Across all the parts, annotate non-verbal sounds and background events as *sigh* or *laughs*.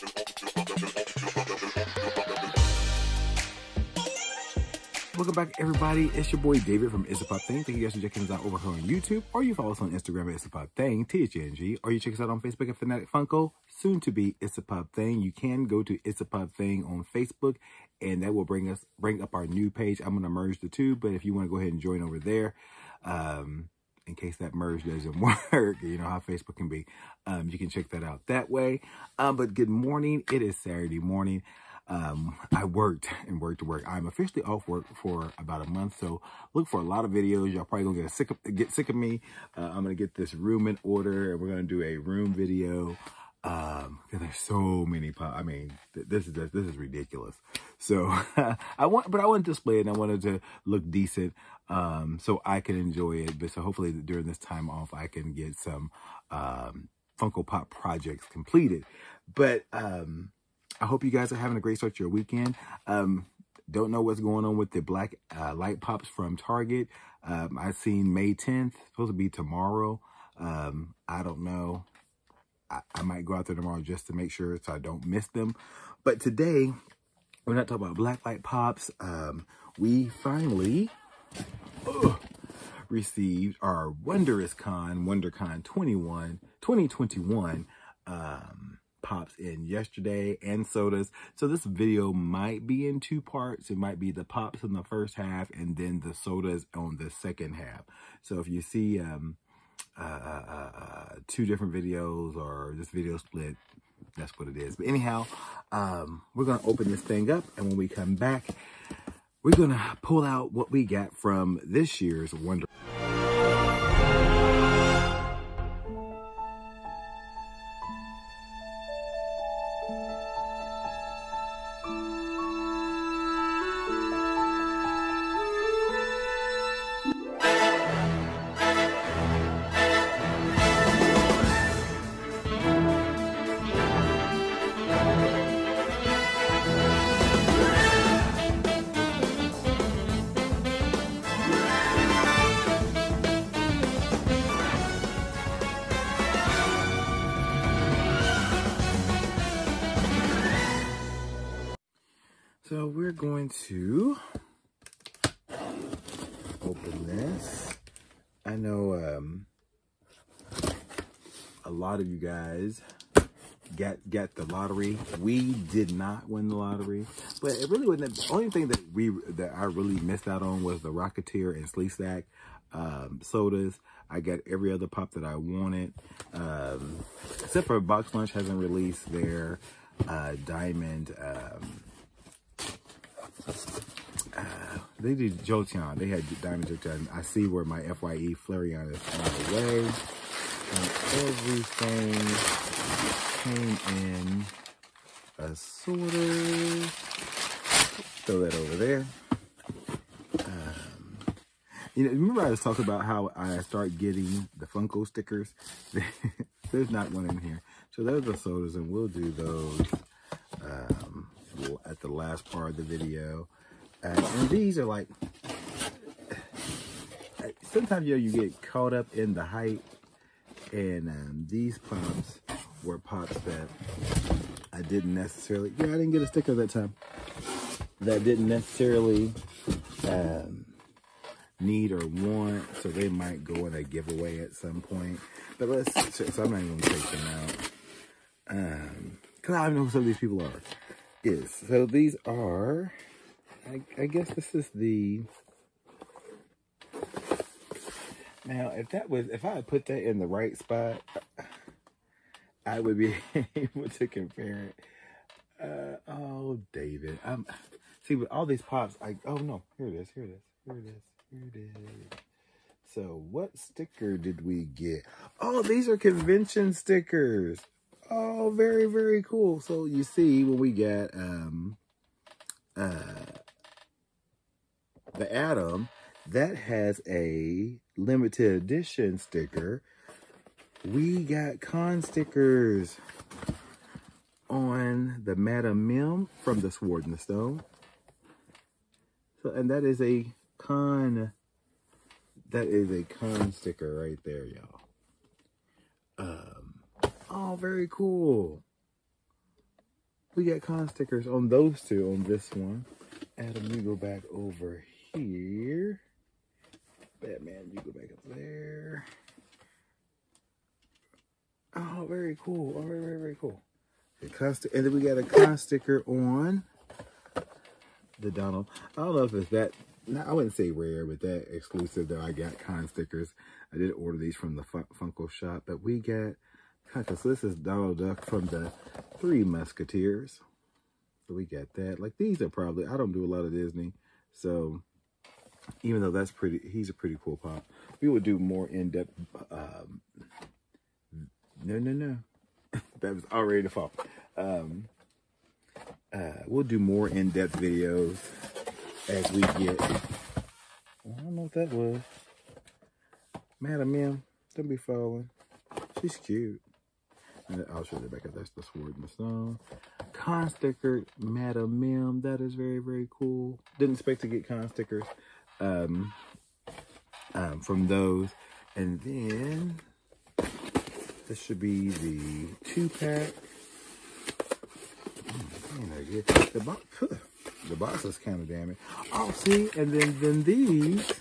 Welcome back, everybody. It's your boy David from It's a Pop Thing. Thank you guys for checking us out over here on YouTube, or you follow us on Instagram at It's a Pop Thing, THNG, or you check us out on Facebook at Fanatic Funko, soon to be It's a Pop Thing. You can go to It's a Pop Thing on Facebook, and that will bring us bring up our new page. I'm gonna merge the two, but if you want to go ahead and join over there, um, in case that merge doesn't *laughs* work, you know how Facebook can be. Um, you can check that out that way. Um, but good morning. It is Saturday morning um, I worked and worked to work. I'm officially off work for about a month, so look for a lot of videos. Y'all probably gonna get sick of get sick of me. Uh, I'm gonna get this room in order, and we're gonna do a room video. Um, there's so many. I mean, th this is this is ridiculous. So *laughs* I want, but I want to display it, and I wanted to look decent, um, so I can enjoy it. But so hopefully during this time off, I can get some um Funko Pop projects completed. But um I hope you guys are having a great start to your weekend. Um, don't know what's going on with the black uh, light pops from Target. Um, I've seen May 10th, supposed to be tomorrow. Um, I don't know. I, I, might go out there tomorrow just to make sure so I don't miss them. But today, we're not talking about black light pops. Um, we finally received our Wondrous Con, WonderCon 21, 2021 um, pops in yesterday and sodas. So this video might be in two parts. It might be the pops in the first half and then the sodas on the second half. So if you see um, uh, uh, uh, uh two different videos or this video split, that's what it is. But anyhow, um, we're going to open this thing up. And when we come back, we're going to pull out what we got from this year's Wonder. So we're going to open this. I know um, a lot of you guys got got the lottery. We did not win the lottery, but it really wasn't. The only thing that we that I really missed out on was the Rocketeer and Sleestak um, sodas. I got every other pop that I wanted, um, except for Box Lunch hasn't released their uh, Diamond. Um, uh, they did Jolteon. They had Diamond Jolteon. I see where my FYE Flareon is on the way. And everything came in a sorter. Throw that over there. Um, you know, remember I was talking about how I start getting the Funko stickers? *laughs* There's not one in here. So those are sodas, and we'll do those um, at the last part of the video. And these are like, sometimes you know, you get caught up in the hype. And um, these pops were pops that I didn't necessarily, yeah, I didn't get a sticker that time. That didn't necessarily um, need or want, so they might go in a giveaway at some point. But let's, so I'm not even gonna take them out. Um, cause I don't know who some of these people are is. So these are, I, I guess this is the, now if that was, if I had put that in the right spot, I would be *laughs* able to compare it. Uh, oh, David. Um, see, with all these pops, I, oh no, here it is, here it is, here it is, here it is. So what sticker did we get? Oh, these are convention stickers. Oh, very, very cool. So you see when we get um, uh, the Atom, that has a limited edition sticker. We got con stickers on the Madam Mim from the Sword and the Stone. So, and that is a con, that is a con sticker right there, y'all. Um, Oh, very cool. we got con stickers on those two on this one. Adam, you go back over here. Batman, you go back up there. Oh, very cool. Oh, very, very, very cool. The And then we got a con sticker on the Donald. I don't know if it's that, I wouldn't say rare, but that exclusive though. I got con stickers. I did order these from the Funko shop, but we got, so this is Donald Duck from the Three Musketeers. We got that. Like these are probably, I don't do a lot of Disney. So even though that's pretty, he's a pretty cool pop. We will do more in-depth, um, no, no, no. *laughs* that was already the fall. Um, uh, we'll do more in-depth videos as we get. I don't know what that was. Madam M, don't be falling. She's cute. I'll show you back up. that's the sword in the stone. Con sticker, Madam Mim. That is very, very cool. Didn't expect to get con stickers um, um, from those. And then this should be the two pack. Mm, the box, the box is kind of damaged. Oh, see, and then then these,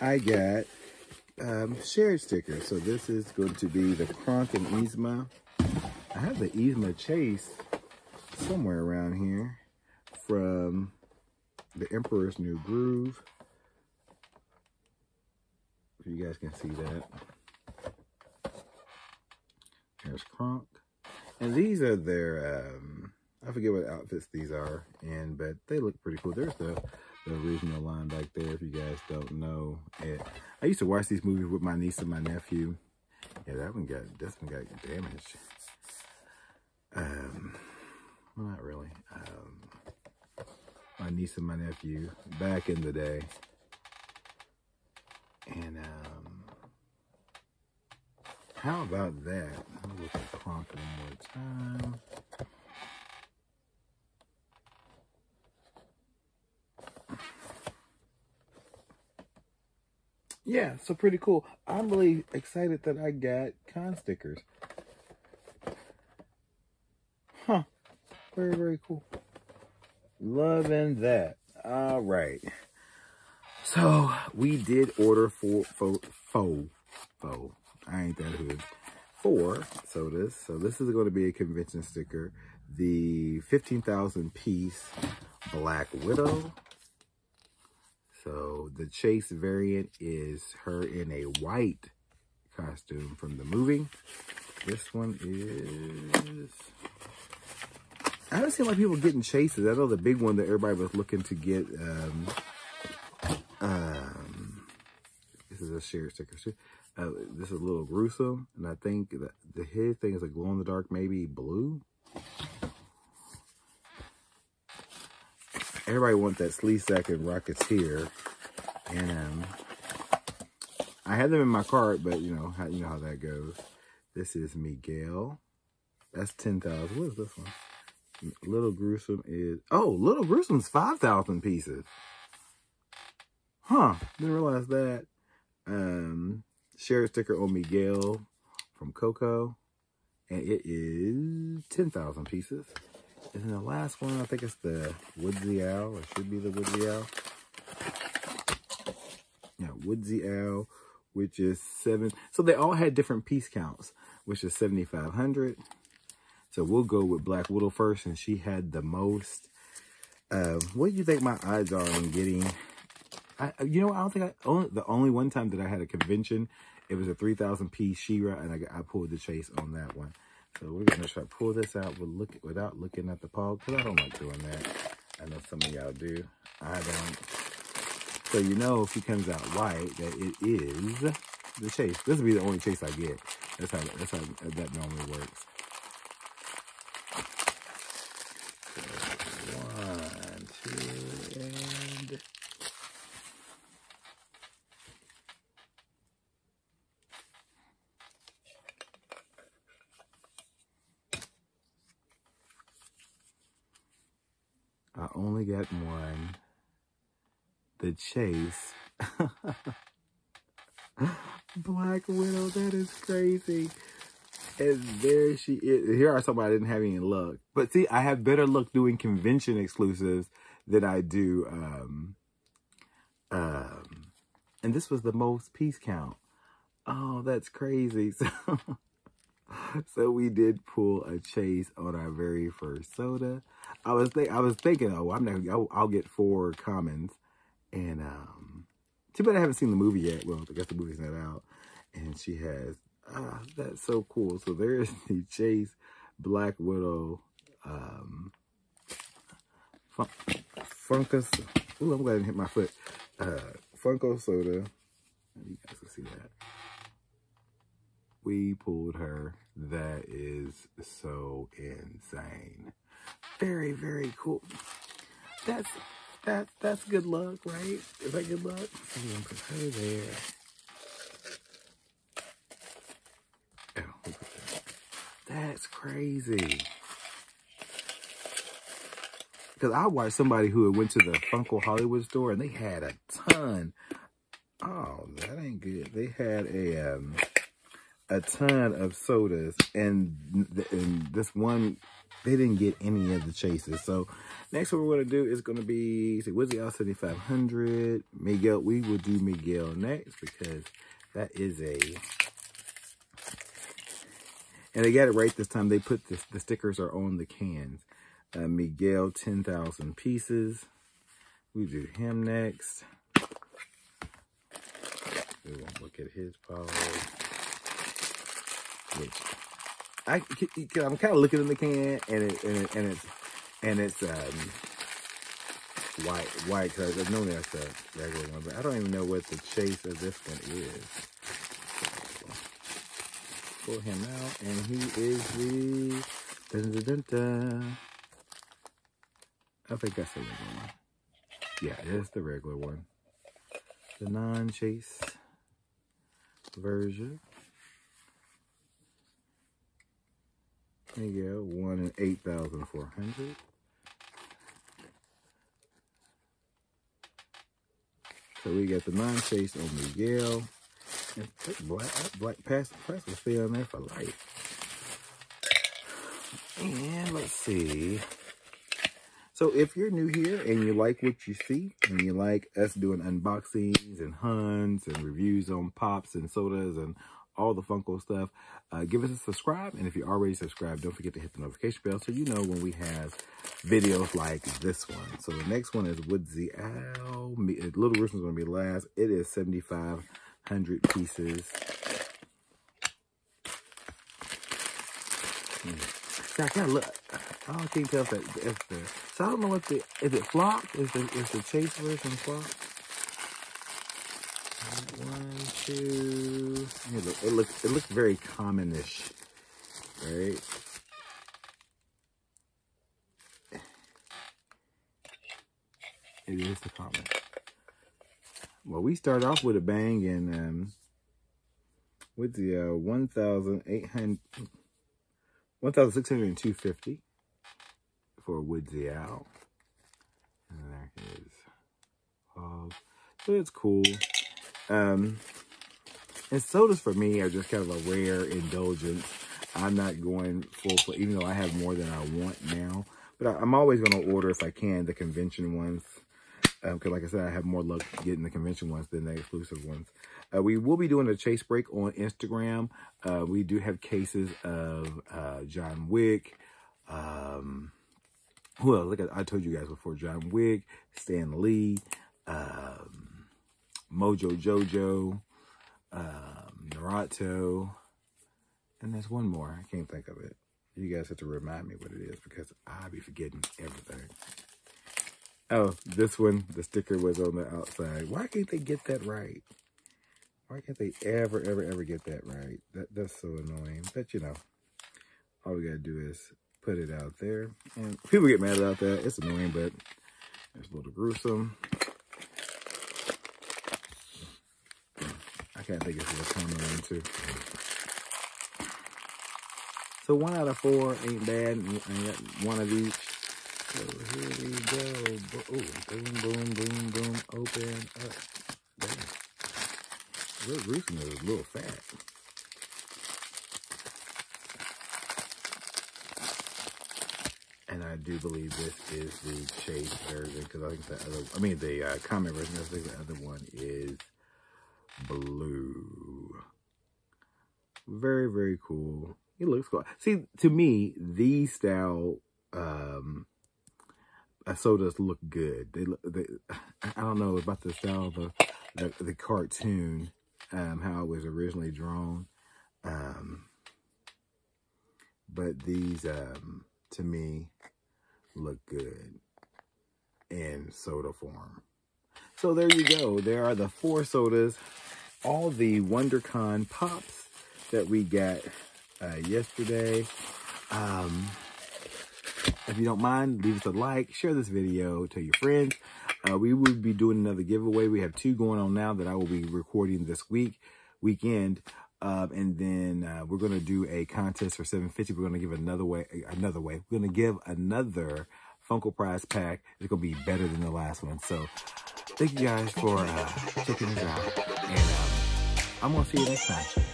I got um, shared stickers. So this is going to be the Kronk and Yzma. I have the Yzma Chase somewhere around here from the Emperor's New Groove. If you guys can see that. There's Kronk. And these are their, um, I forget what outfits these are in, but they look pretty cool. There's the, the original line back there, if you guys don't know. And I used to watch these movies with my niece and my nephew. Yeah, that one got, this one got damaged. Um, well, not really. Um, my niece and my nephew back in the day. And um, how about that? I'll look at Kronk one more time. Yeah, so pretty cool. I'm really excited that I got con stickers. Huh. Very, very cool. Loving that. All right. So we did order four, four, four, four. I ain't that hood. Four sodas. So this is going to be a convention sticker. The 15,000 piece Black Widow. So the Chase variant is her in a white costume from the movie. This one is I haven't seen a lot of people getting chases. I know the big one that everybody was looking to get. Um, um, this is a shared sticker. Uh, this is a little gruesome, and I think that the head thing is a glow in the dark, maybe blue. Everybody wants that Sleestak and Rocketeer, and um, I had them in my cart, but you know how you know how that goes. This is Miguel. That's ten thousand. What is this one? Little Gruesome is, oh, Little Gruesome's 5,000 pieces. Huh, didn't realize that. Um, share sticker on Miguel from Coco. And it is 10,000 pieces. And then the last one, I think it's the Woodsy Owl, It should be the Woodsy Owl. Yeah, Woodsy Owl, which is seven. So they all had different piece counts, which is 7,500. So we'll go with Black Widow first, and she had the most. Uh, what do you think my odds are on getting? I, you know, I don't think I only the only one time that I had a convention, it was a three thousand piece She-Ra, and I, I pulled the chase on that one. So we're gonna try to pull this out with look without looking at the paw because I don't like doing that. I know some of y'all do. I don't. So you know if he comes out white that it is the chase. This will be the only chase I get. That's how that's how that normally works. I only got one. The Chase. *laughs* Black Widow, that is crazy. And there she is. Here are some I didn't have any luck. But see, I have better luck doing convention exclusives than I do. Um, um, and this was the most piece count. Oh, that's crazy. *laughs* So, *laughs* so we did pull a chase on our very first soda. I was think I was thinking, oh, I'm not. I'll, I'll get four commons, and um, too bad I haven't seen the movie yet. Well, I guess the movie's not out. And she has Ah, that's so cool. So there's the Chase Black Widow um, fun Funkus. Ooh, I'm glad I didn't hit my foot. Uh, Funko Soda. You guys can see that. We pulled her. That is so insane. Very, very cool. That's that's that's good luck, right? Is that good luck? I'm gonna put her there. That's crazy. Because I watched somebody who went to the Funko Hollywood store and they had a ton. Oh, that ain't good. They had a um, a ton of sodas and, and this one, they didn't get any of the chases. So next what we're going to do is going to be, see, Woodsy Owl 7500, Miguel. We will do Miguel next because that is a and they got it right this time. They put this, the stickers are on the cans. Uh, Miguel, 10,000 pieces. We do him next. We won't look at his power. Which I, I'm kind of looking in the can, and it and, it, and it's and it's um, white white because I've known that's a regular one, but I don't even know what the chase of this one is pull him out, and he is the. Dun, dun, dun, I think that's the regular one. Yeah, it's the regular one. The non-chase version. There you go, one in 8,400. So we got the non-chase on Miguel. And Black, black pass, pass will stay on there for life. And let's see. So if you're new here and you like what you see and you like us doing unboxings and hunts and reviews on pops and sodas and all the Funko stuff, uh, give us a subscribe. And if you're already subscribed, don't forget to hit the notification bell so you know when we have videos like this one. So the next one is Woodsy Owl. Little Gruesome's going to be last. It is 7,500 pieces. Hmm. See, I can't look. I can't tell if, that, if the. So I don't know what the. Is it flock? Is the is the chase version flock? One, two. It, look, it looks it very commonish, right? It is the common. Well, we start off with a bang and um, with the uh, 1,800, 1,602.50 for Woodsy Owl. And there it is. Uh, so it's cool. Um, and sodas for me are just kind of a rare indulgence. I'm not going full, full even though I have more than I want now. But I, I'm always going to order, if I can, the convention ones because um, like I said, I have more luck getting the convention ones than the exclusive ones. Uh, we will be doing a chase break on Instagram. Uh, we do have cases of uh, John Wick. Um, who else? Look, at, I told you guys before, John Wick, Stan Lee, um, Mojo Jojo, um, Naruto, and there's one more. I can't think of it. You guys have to remind me what it is because I'll be forgetting everything. Oh, this one, the sticker was on the outside. Why can't they get that right? Why can't they ever, ever, ever get that right? That That's so annoying. But, you know, all we got to do is put it out there. And people get mad about that. It's annoying, but it's a little gruesome. can't think of what corner I'm to. So one out of four ain't bad. I got one of each. So here we go. Boom, boom, boom, boom. Open up. Damn. Resolution is a little fat. And I do believe this is the Chase version because I think the other, I mean the uh, comment version. I think the other one is blue. Very, very cool. It looks cool. See, to me, these style um, sodas look good. They, they, I don't know about the style of the, the, the cartoon, um, how it was originally drawn. Um, but these, um, to me, look good in soda form. So there you go. There are the four sodas, all the WonderCon pops that we got uh, yesterday. Um, if you don't mind, leave us a like, share this video, tell your friends. Uh, we will be doing another giveaway. We have two going on now that I will be recording this week, weekend. Um, and then uh, we're going to do a contest for 750. We're going to give another way, another way. We're going to give another Funko Prize pack. It's going to be better than the last one. So thank you guys for uh, checking this out. And um, I'm going to see you next time.